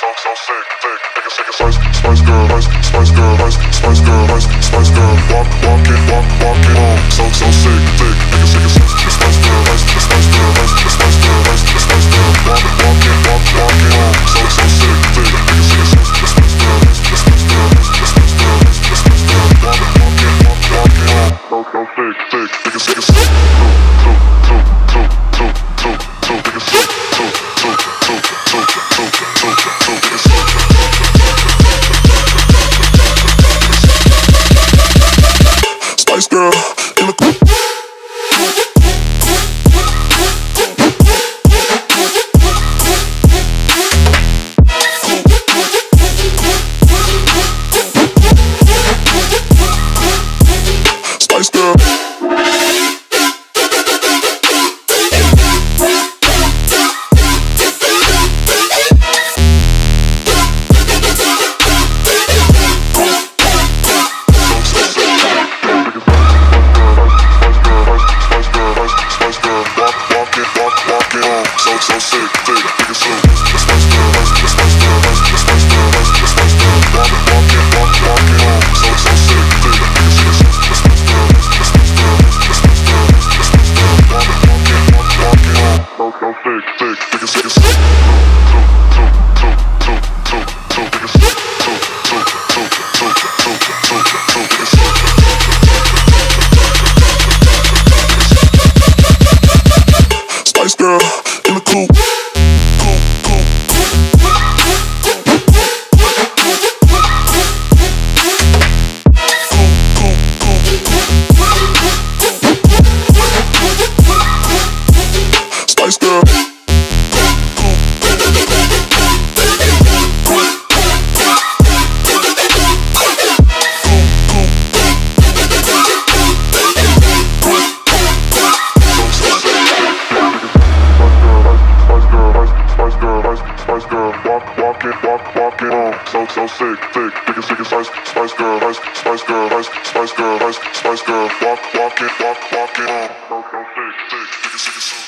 So so sick, sick, nigga sick spice, spice girl, spice, spice girl, spice, spice girl, nice girl. spice Girl in the coop. walk it, walk, walk it on. So, so sick, thick, thick as thick as ice, spice girl, ice, spice girl, ice, spice girl, ice, spice girl. Walk, walk it, walk, walk it on. So, so sick, thick, thick as sick as ice.